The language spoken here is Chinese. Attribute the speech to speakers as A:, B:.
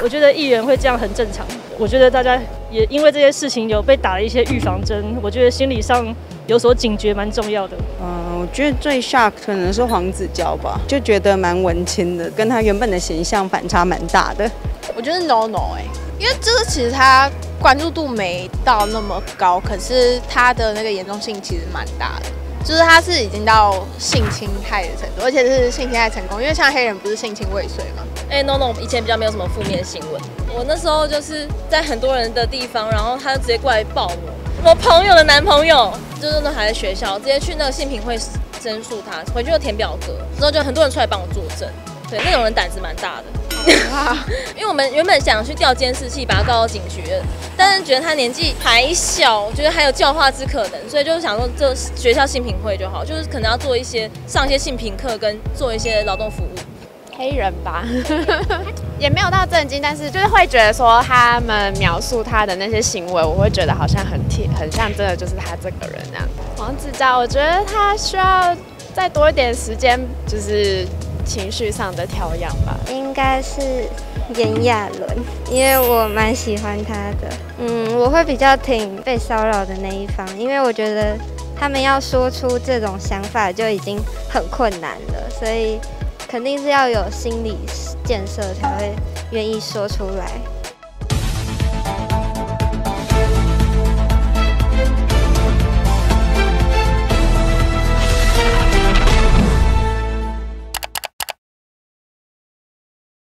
A: 我觉得艺人会这样很正常。我觉得大家也因为这些事情有被打了一些预防针，我觉得心理上有所警觉蛮重要的。
B: 嗯，我觉得最 shock 可能是黄子佼吧，就觉得蛮文青的，跟他原本的形象反差蛮大的。
C: 我觉得 no no 哎，因为这个其实他关注度没到那么高，可是他的那个严重性其实蛮大的。就是他是已经到性侵害的程度，而且是性侵害成功，因为像黑人不是性侵未遂吗？
D: 哎，no no，以前比较没有什么负面新闻。我那时候就是在很多人的地方，然后他就直接过来抱我。我朋友的男朋友就是那还在学校，直接去那个性平会申诉他，回去就填表格，之后就很多人出来帮我作证。对，那种人胆子蛮大的。啊 因为我们原本想去调监视器，把他告到警局，但是觉得他年纪还小，觉得还有教化之可能，所以就是想说，这学校性平会就好，就是可能要做一些上一些性平课，跟做一些劳动服务。
E: 黑人吧，也没有到震惊，但是就是会觉得说他们描述他的那些行为，我会觉得好像很贴，很像真的就是他这个人那样。王子昭，我觉得他需要再多一点时间，就是。情绪上的调养吧，
F: 应该是炎亚纶，因为我蛮喜欢他的。嗯，我会比较挺被骚扰的那一方，因为我觉得他们要说出这种想法就已经很困难了，所以肯定是要有心理建设才会愿意说出来。